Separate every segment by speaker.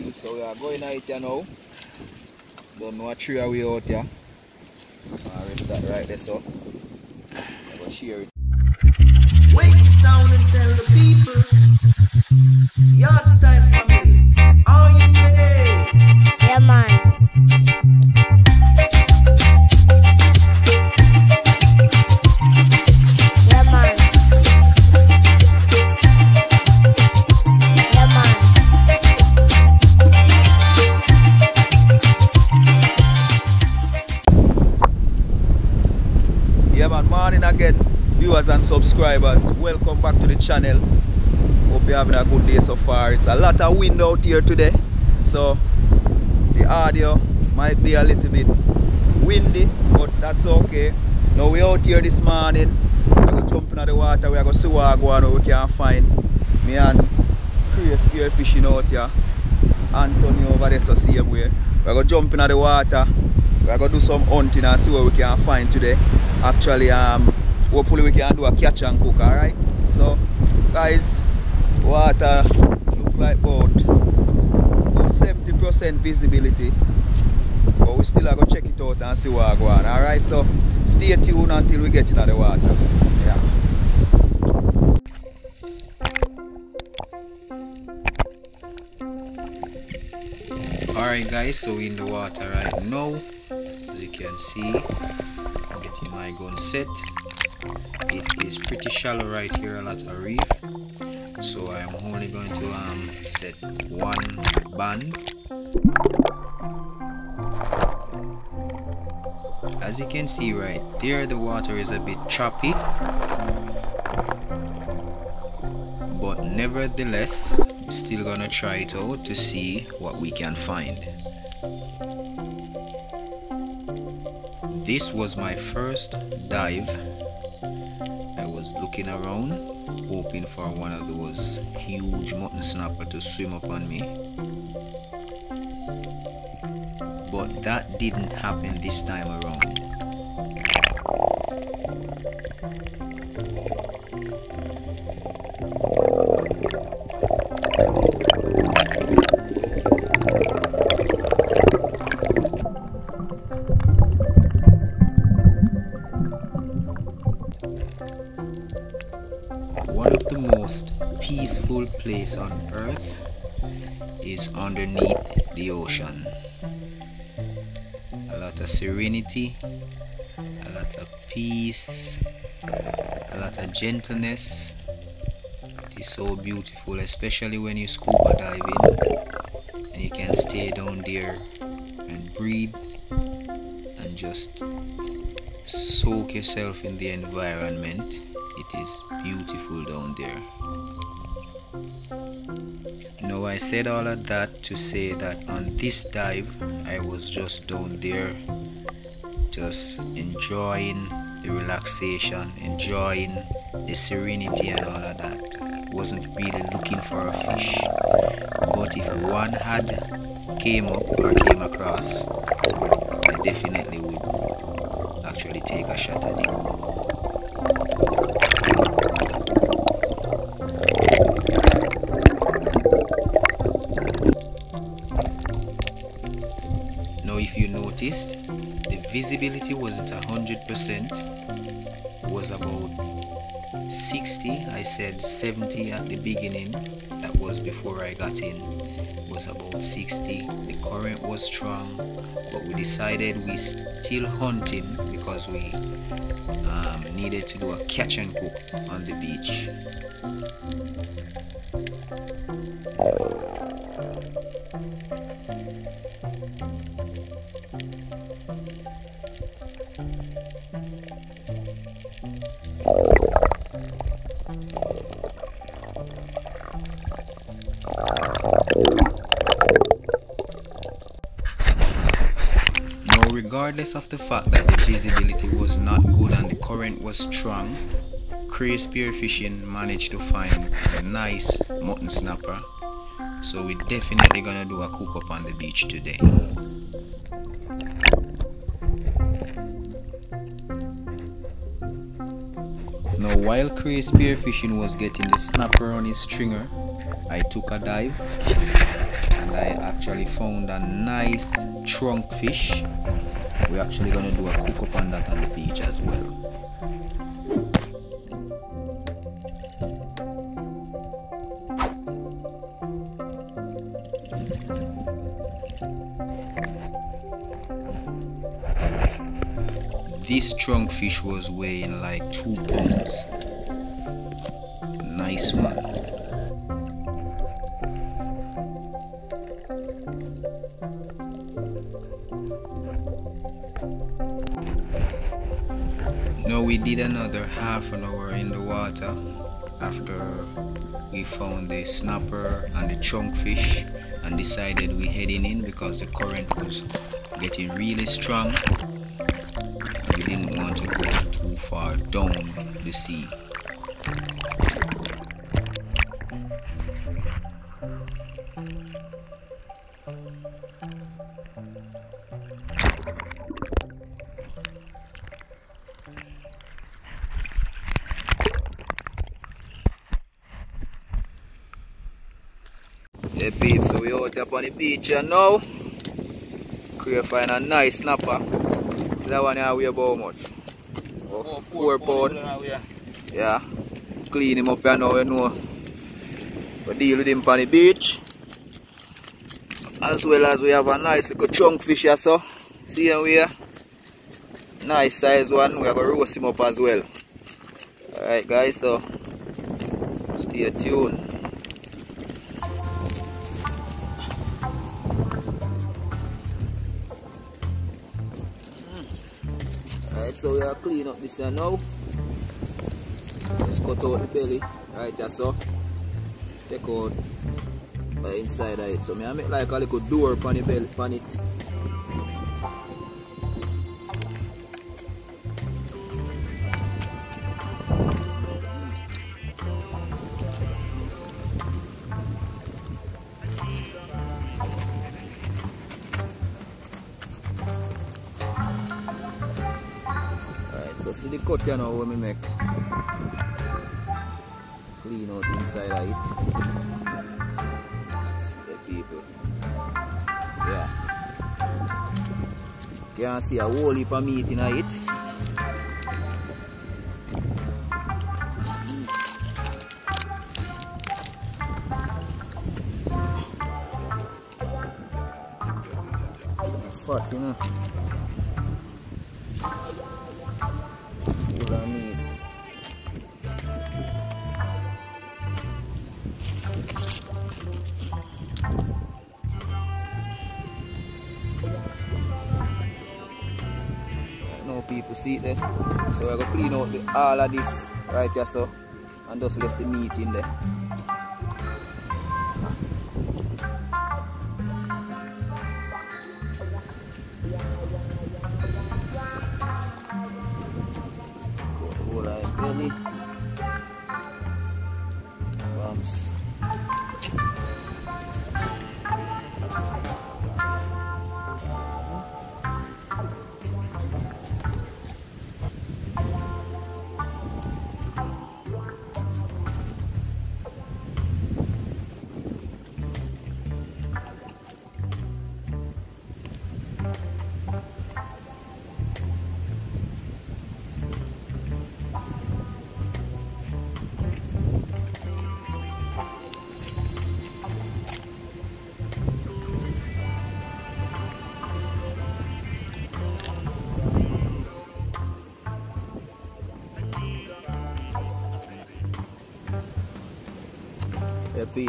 Speaker 1: So we are going out here now. Don't know what tree are we out here. I'll rest that right there so. I will share it.
Speaker 2: Wake the town and tell the people. Yard style family. Are you ready?
Speaker 3: Yeah, man.
Speaker 1: Subscribers. Welcome back to the channel. Hope you're having a good day so far. It's a lot of wind out here today, so the audio might be a little bit windy, but that's okay. Now we out here this morning. We're gonna jump into the water. We're gonna see what go on, we can find. Me and Chris here fishing out here. Anthony over there, so same way. We're gonna jump into the water. We're gonna do some hunting and see what we can find today. Actually, um, hopefully we can do a catch and cook. All right. So, guys, water look like about about 70% visibility, but we still are gonna check it out and see what go on. All right. So, stay tuned until we get into the water. Yeah.
Speaker 4: Alright guys, so in the water right now. As you can see, I'm getting my gun set. It is pretty shallow right here, a lot of reef. So I am only going to um, set one band. As you can see right there, the water is a bit choppy. But nevertheless, still gonna try it out to see what we can find. This was my first dive. Around, hoping for one of those huge mutton snapper to swim up on me. But that didn't happen this time around. Place on earth is underneath the ocean. A lot of serenity, a lot of peace, a lot of gentleness. It is so beautiful, especially when you scuba diving and you can stay down there and breathe and just soak yourself in the environment. It is beautiful down there. I said all of that to say that on this dive, I was just down there, just enjoying the relaxation, enjoying the serenity, and all of that. Wasn't really looking for a fish, but if one had came up or came across, I definitely would actually take a shot at it. Visibility wasn't a hundred percent. Was about 60. I said 70 at the beginning. That was before I got in. Was about 60. The current was strong, but we decided we still hunting because we um, needed to do a catch and cook on the beach. Current was strong, Cray Spearfishing managed to find a nice mutton snapper. So we're definitely gonna do a cook up on the beach today. Now while Cray Spearfishing was getting the snapper on his stringer, I took a dive and I
Speaker 5: actually found a nice trunk fish. We're actually gonna do a cook up on that on the beach as well. This trunk fish was weighing like two pounds. Nice one. Now we did another half an hour in the water after we found the snapper and the chunk fish and decided we heading in because the current was getting really strong didn't want to go too far down the sea.
Speaker 4: So we out up on the beach here now. Could find a nice snapper. That one here weigh about much? Oh, four pound. Yeah. Clean him up here now, you know. We deal with him on the beach. As well as we have a nice little chunk fish here, so. See him here? Nice size one. We are going to roast him up as well. Alright, guys, so stay tuned. Clean up this here now. Just cut out the belly, right just so. Take out the inside of it. So me I make like a little door on the belly on it. Cut here now what me make. Clean out inside of it. See the eh, people. Yeah. Can see a whole heap of meat in ah, it. No people see it there. So we're gonna clean out the, all of this right here so and just left the meat in there.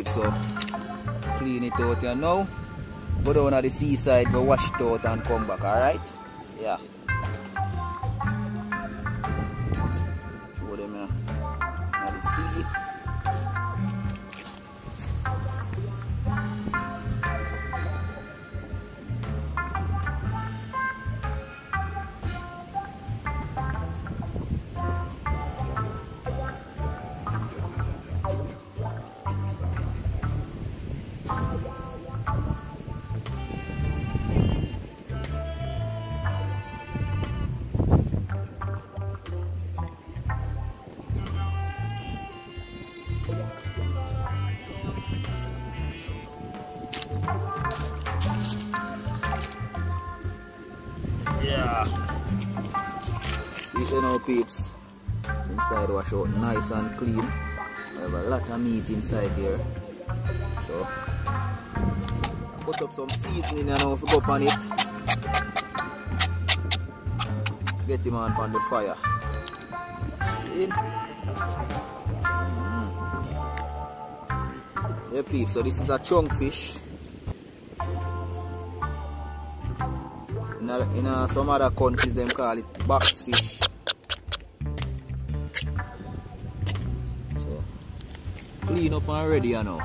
Speaker 4: So clean it out here know. Go down at the seaside, go wash it out and come back, alright? Yeah. Nice and clean. I have a lot of meat inside here. So I put up some seasoning and you go on it. Get him on the fire. In. Mm. Yeah peeps, so this is a chunk fish. In, a, in a, some other countries them call it box fish. Clean up and ready you know.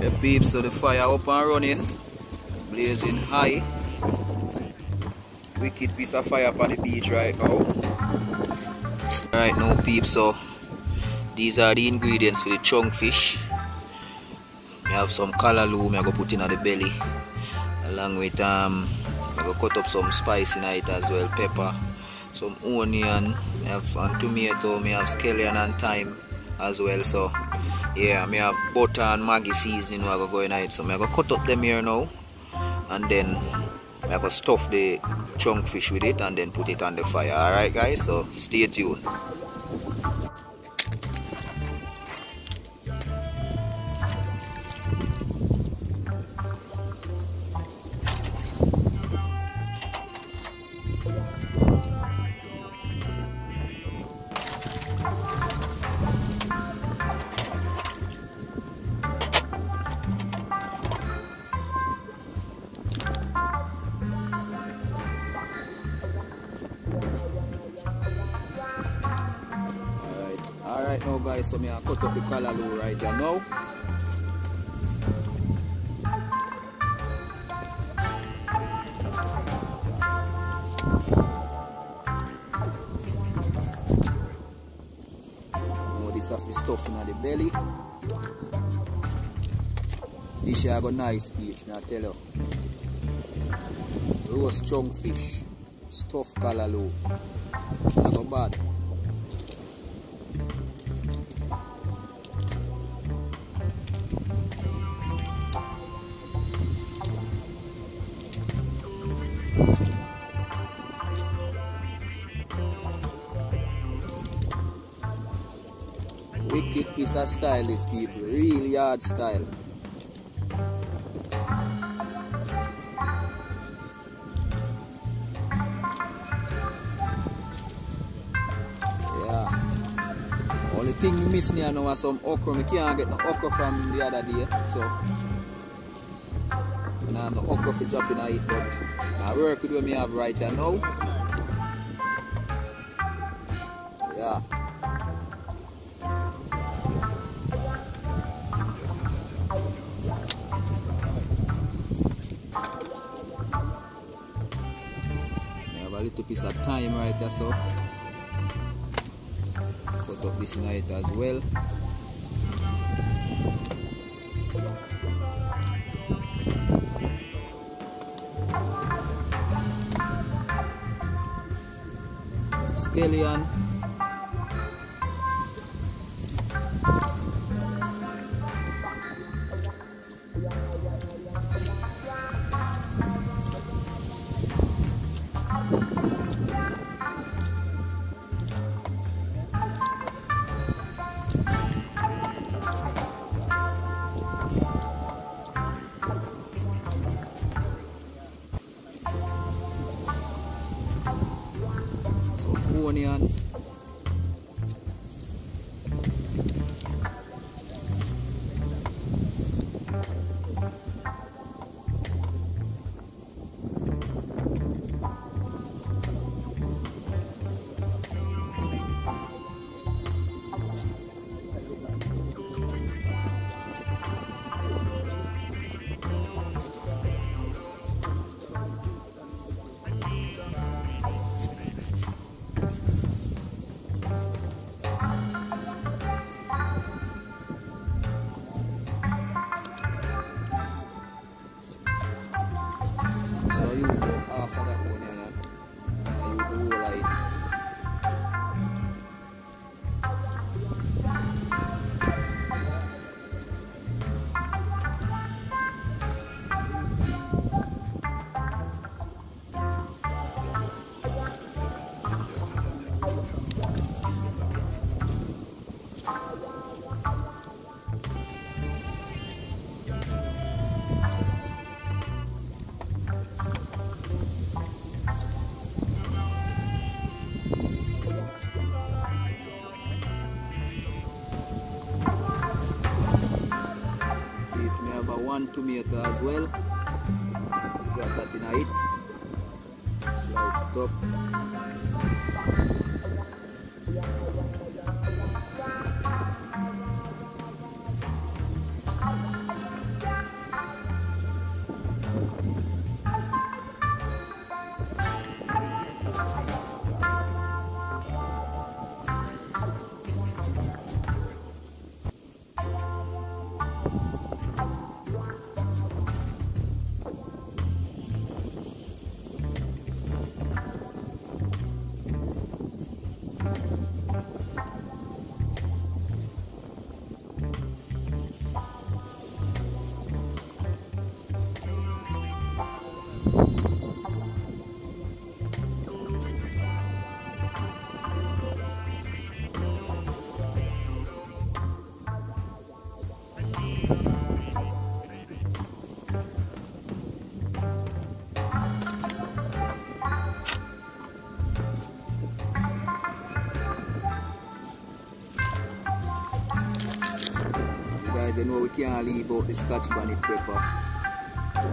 Speaker 4: The peeps, so the fire up and running, blazing high. Wicked piece of fire upon the beach right now. Right now, peeps, so these are the ingredients for the chunk fish. We have some callaloo, I go put in the belly, along with um, I go cut up some spice in it as well, pepper, some onion, I have and tomato, me have scallion and thyme as well. So yeah, me have butter and Maggi seasoning I go go in it. So I go cut up them here now, and then I go stuff the chunk fish with it and then put it on the fire. Alright guys, so stay tuned. So me I cut up the callaloo right here now. Now this have the stuff in the belly. This here go nice beef, me I tell you. Roast chunk fish, stuffed callaloo. I go bad. Style, this people. Really hard style. Yeah. Only thing we miss here now is some okra. We can't get no okra from the other day. So, now no okra for dropping it, but I work with what me have right now. Time right there, so cut up this night as well. Scallion. So I use about half of that as well. Drop that in it. Slice it up. Can't leave out the scotch bonnet pepper.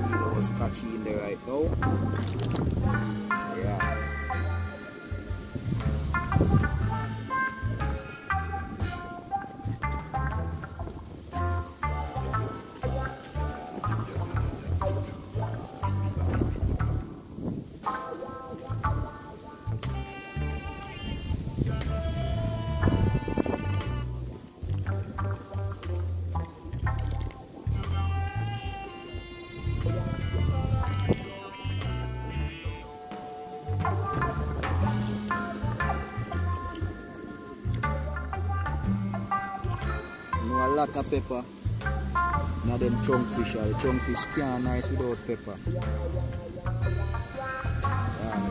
Speaker 4: Leave our scotchy in there right now. Of pepper. Now them chunk fish, uh, the chunk fish can't nice without pepper. Yeah,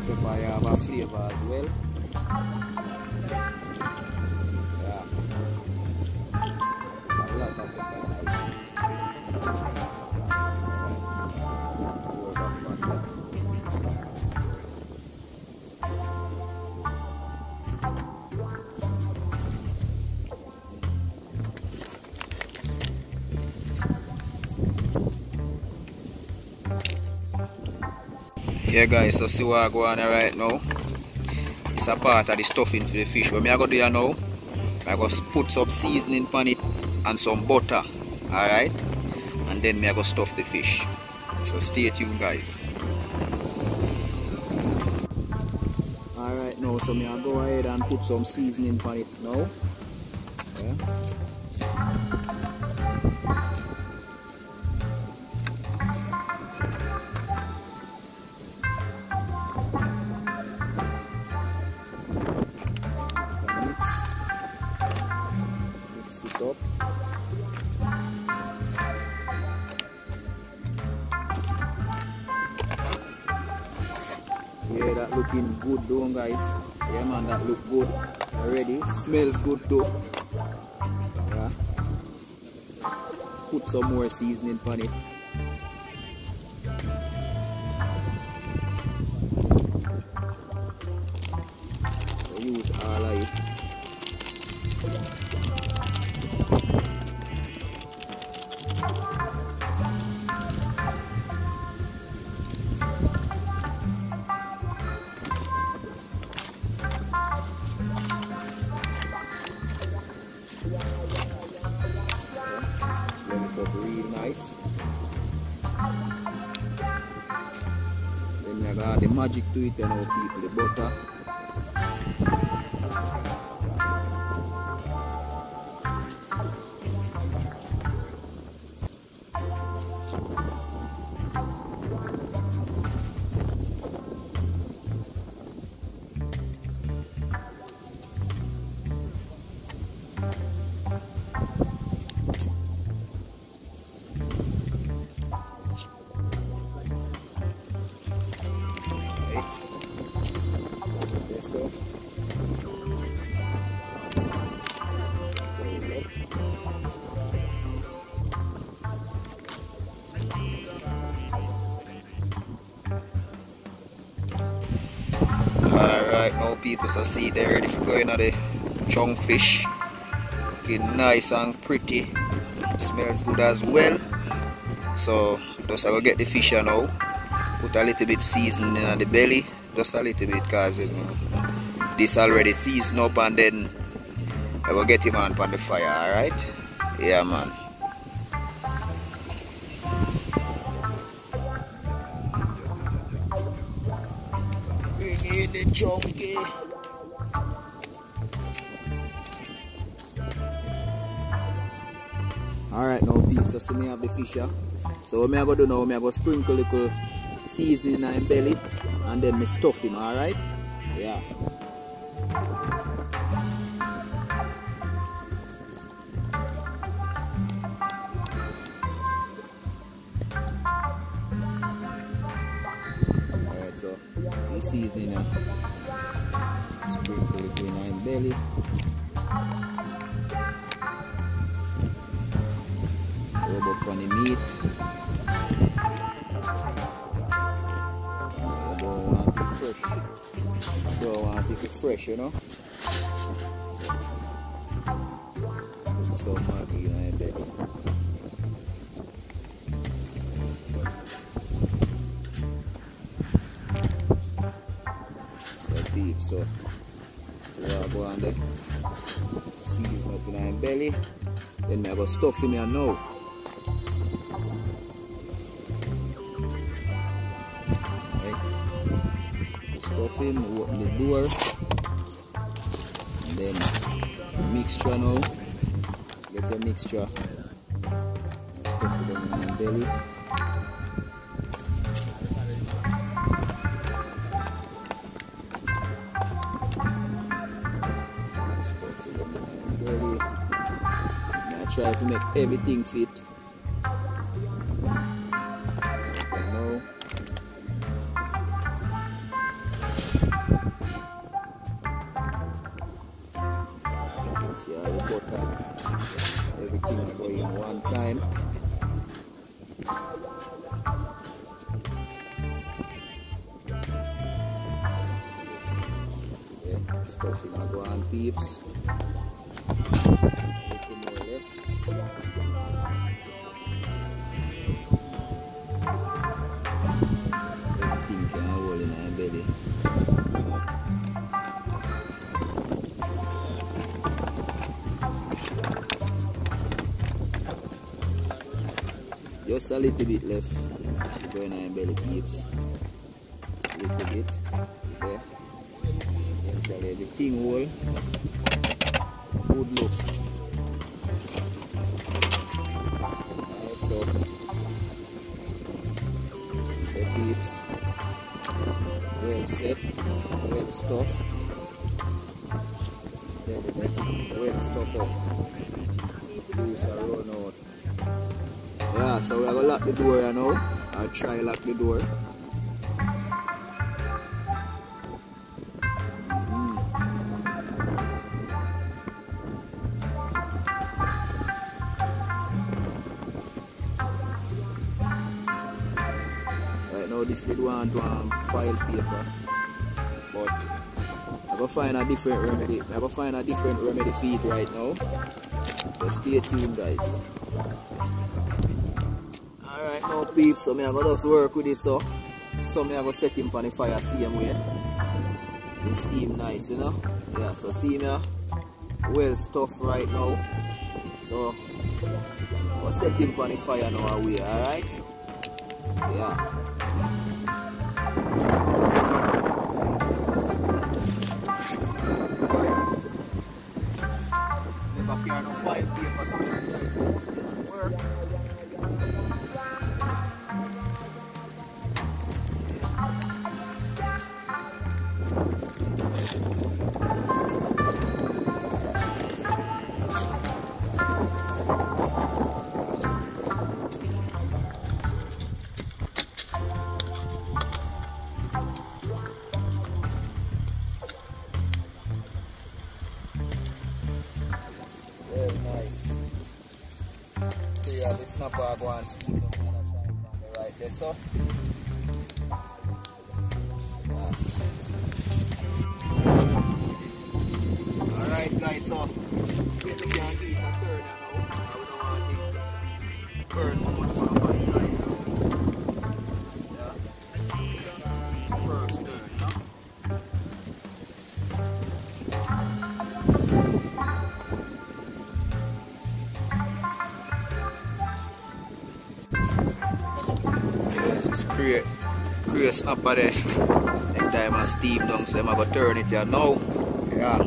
Speaker 4: the pepper have a flavor as well. Yeah guys, so see what I go on right now. It's a part of the stuffing for the fish. What me I go do here now, I go put some seasoning on it and some butter. Alright? And then me I go stuff the fish. So stay tuned guys. Alright now, so me I go ahead and put some seasoning on it now. Yeah. Good too yeah put some more seasoning on it Blend it up real nice. Then I got the magic to it, you know, people, the butter. People, so see they're ready for going on the chunk fish. Looking nice and pretty. Smells good as well. So just I will get the fish now. Put a little bit seasoning in the belly. Just a little bit cause you know, this already seasoned up and then I will get him on on the fire, alright? Yeah man. In. Alright now peeps, so me have the fish here. So what me I go do now, me I go sprinkle little seasoning in belly and then me stuff in, alright? Yeah. So see seasoning now. Sprinkle it in belly. Rub up on the meat. I don't want it fresh. Don't want it fresh, you know. Put some Maggi in belly. So so I go on there, season up in my belly, then I go stuff in here now. Right. Stuff him, open the door, and then mixture now. Get your mixture, stuff it in my belly. Try to make everything fit. See how everything will go in one time. Stuffing will go on peeps. Just a little bit left. Going on belly peeps. A little bit. Okay. Eventually everything whole. Good look. Well stuffed. There we go. Well up. Juice are run out. Yeah, so we are gonna lock the door here now. I'll try lock the door. Hmm. Now this did want one file paper. But I go find a different remedy. I go find a different remedy it right now. So stay tuned guys. Alright now peeps, so me I go just work with this so so me I go set him on the fire same way. The steam nice, you know? Yeah, so see me well stuffed right now. So go set him on the fire now away, alright? Yeah. Never Have the snapper go and steam them on the right there, so. Alright guys, so get the can give it a turn now. I don't want burn too crate snapper there. Next time I steam down, so I'm going to turn it here now. Uh, yeah.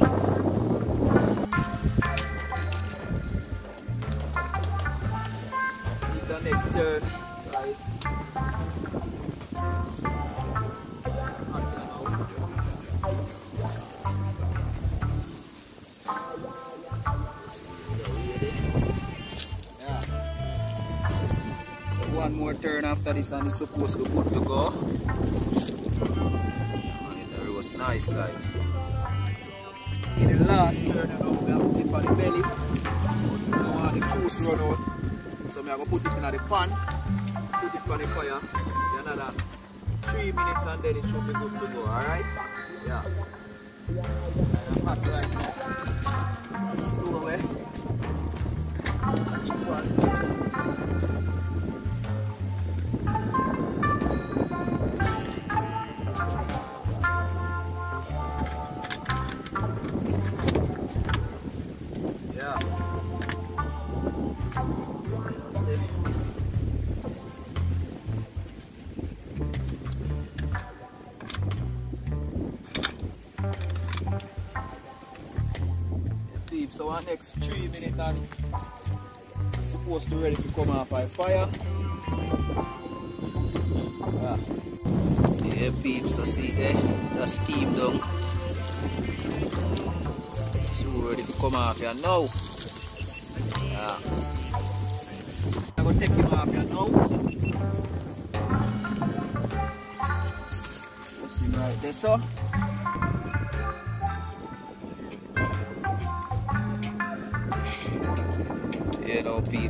Speaker 4: So one more turn after this and it's supposed to go. Nice guys. In the last turn now we have to on the belly. The juice run out. So I'm gonna put it in the pan, put it on the fire, for another three minutes and then it should be good to go, alright? Yeah. And I'm hot right now. Go away. Minutes and supposed to ready to come off our fire. Yeah. Yeah, peeps, eh? so see there, the steam down. So ready to come off here now. Yeah. I'm gonna take him off here now. Just him right there, so.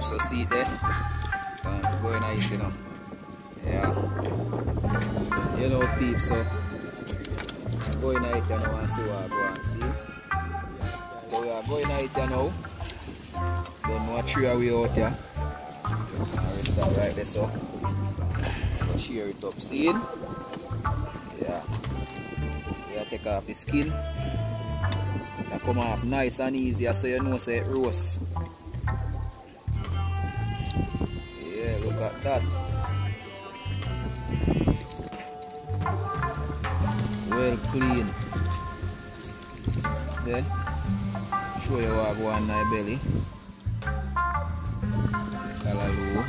Speaker 4: So see there. Time to go in and eat, you know. Yeah. You know, peeps, so. Go in and eat, you know, and see what I go and see. So we are going out here now. Don't know tree away out here. And we start right there so. Shear it up. See it? Yeah. So we are take off the skin. That come off nice and easy so you know say it roast. That. Well clean. Then show you what go on my belly. Callaloo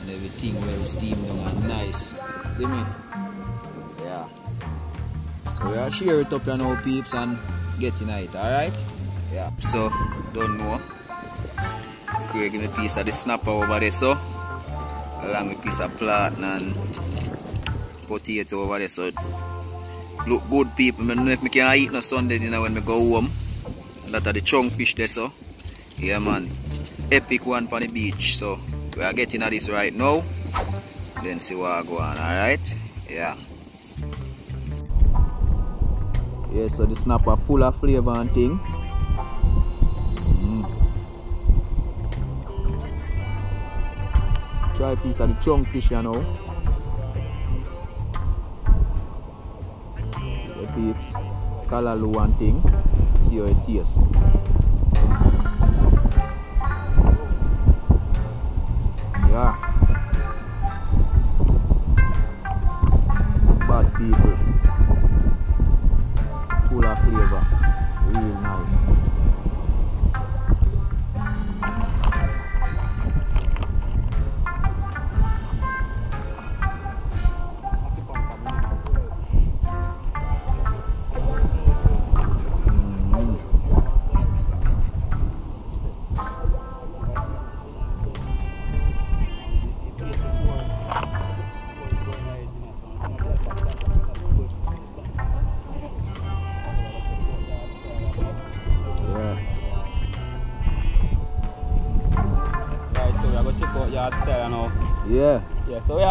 Speaker 4: and everything well steamed and nice. See me? Yeah. So we are share it up you know peeps and get in it, alright? Yeah. So don't know. Craig give me a piece of the snapper over there so along with piece of plantain and potato over there so look good people. I don't know if I can eat no Sunday dinner when I go home. That are the chunk fish there so. Yeah man. Epic one on the beach. So we are getting at this right now. Then see what I go on, alright? Yeah. Yeah, so the snapper full of flavor and thing. Try a piece of the chunk fish you know. The peeps, callaloo and thing. See how it tastes.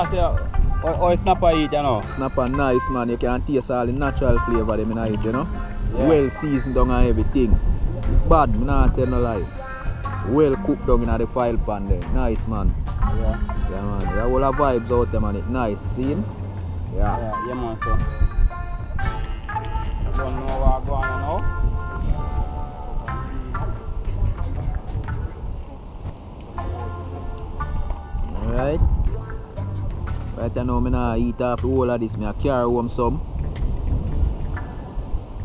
Speaker 4: Yeah,
Speaker 6: so we are say how a snapper eat, you know.
Speaker 4: Snapper nice man, you can taste all the natural flavour them in it, you know.
Speaker 6: Yeah.
Speaker 4: Well seasoned down and everything. Bad, me not tell no lie. Well cooked down in the file pan there. Nice man.
Speaker 6: Yeah,
Speaker 4: Yeah man. Yeah, all the vibes out there man. It nice, seen? Yeah.
Speaker 6: yeah, yeah man, so.
Speaker 4: Right now, I not eat off the whole of this. I carry home some.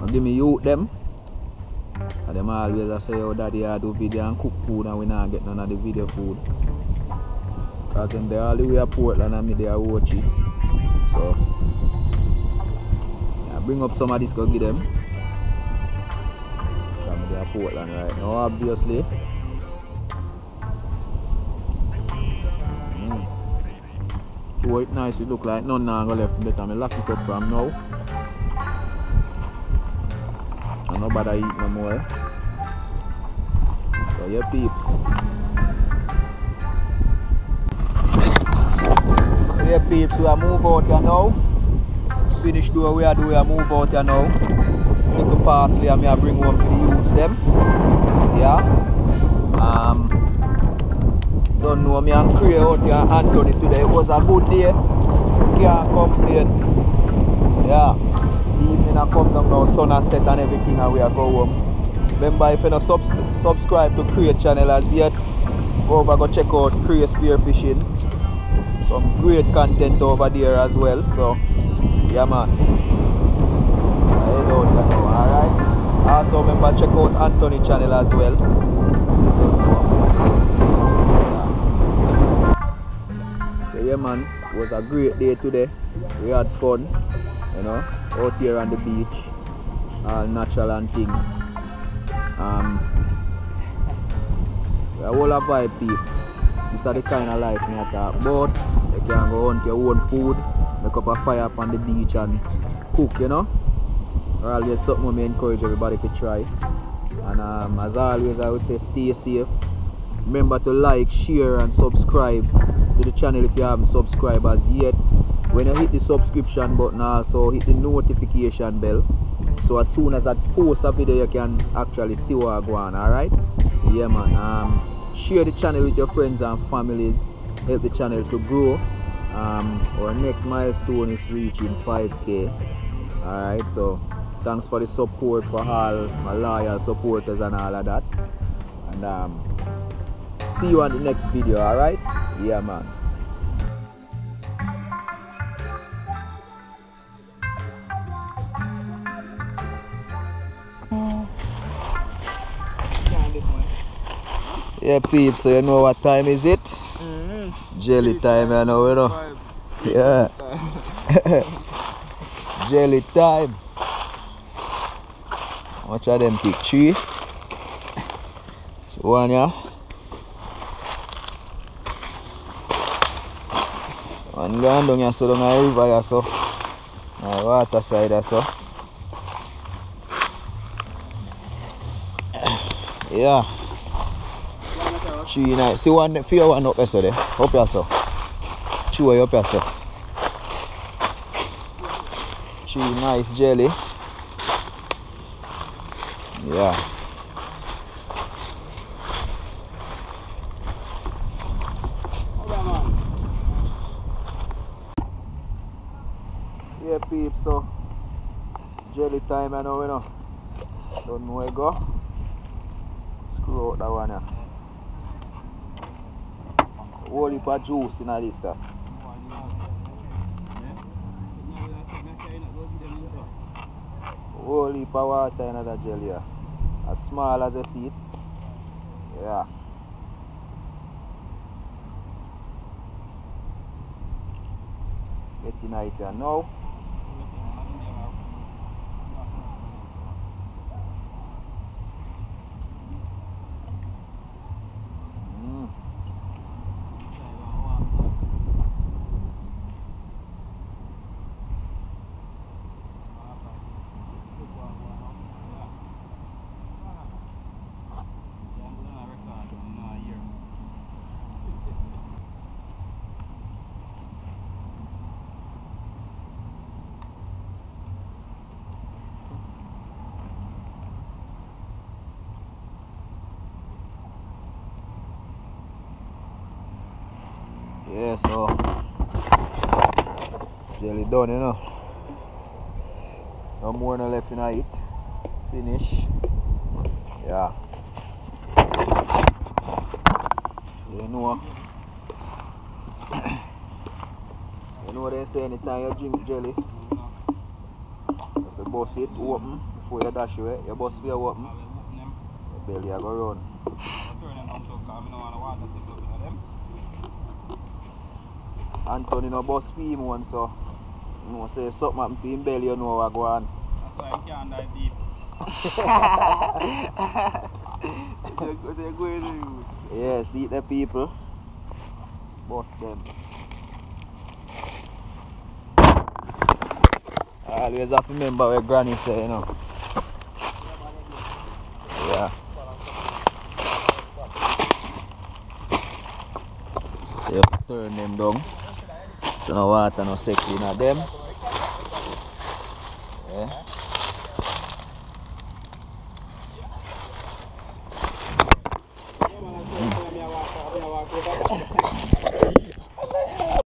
Speaker 4: I give me youth them. And them always I say, oh daddy, I do video and cook food and we not get none of the video food. Cause them they all the way to Portland and me they are watching. So, yeah, bring up some of this, go give them. Cause me they are Portland right now, obviously. So it nice, it look like none now go left better. Me lock it up from now. And nobody eat no more. So yeah peeps. So yeah peeps, we are move out here now. Finish do we are do, we are move out here now. Little parsley I bring home for the youths them. Yeah. Um don't know me and Cray out here Anthony today. It was a good day. Can't complain. Yeah. Evening I come down now, sun has set and everything and we are go home. Remember if you not subs- subscribe to Cray channel as yet, go over go check out Cray Spearfishing. Some great content over there as well. So yeah man. I head out now, alright? Also remember check out Anthony channel as well. Yeah. Man, it was a great day today. We had fun, you know, out here on the beach, all natural and thing. Um, we are all vibe people. This is the kind of life me talk about. You can go hunt your own food, make up a fire up on the beach and cook, you know. Or always something we encourage everybody to try. And um, as always, I would say stay safe. Remember to like, share, and subscribe to the channel if you haven't subscribed as yet. When you hit the subscription button, also hit the notification bell. So as soon as I post a video, you can actually see what I go on. Alright? Yeah, man. Um, share the channel with your friends and families. Help the channel to grow. Um, our next milestone is reaching 5k. Alright, so thanks for the support for all my loyal supporters and all of that. And um, see you on the next video, alright? Yeah, man. Yeah, peeps, so you know what time is it? Mm-hmm. Jelly time, you know, you know. Yeah. Jelly time. How much of them pick? Three? So one, yeah. One gone down here, so down a river here, so. Na water side here, so. Yeah. Three nice. See one, few one up there, so there. Up here, so. Way up here, so. Three nice jelly. Yeah, peeps, so jelly time, I know, you know. Don't know where go. Screw out that one, yeah. Whole heap of juice in this, uh. Whole heap of water in that jelly, yeah. As small as you see. Yeah. Getting it here now. So jelly done, you know. No more no left in it. Finish. Yeah. You know. you know they say anytime you drink jelly, if you bust it open before you dash away, you bust fear open, your belly a go run. Anthony no bust him one so you know say something happen to him belly you know what I go on. Yes, eat the people. Bust them. Always have to remember what granny say, you know. Yeah. So you have to turn them down. So no water no sick in them. Yeah.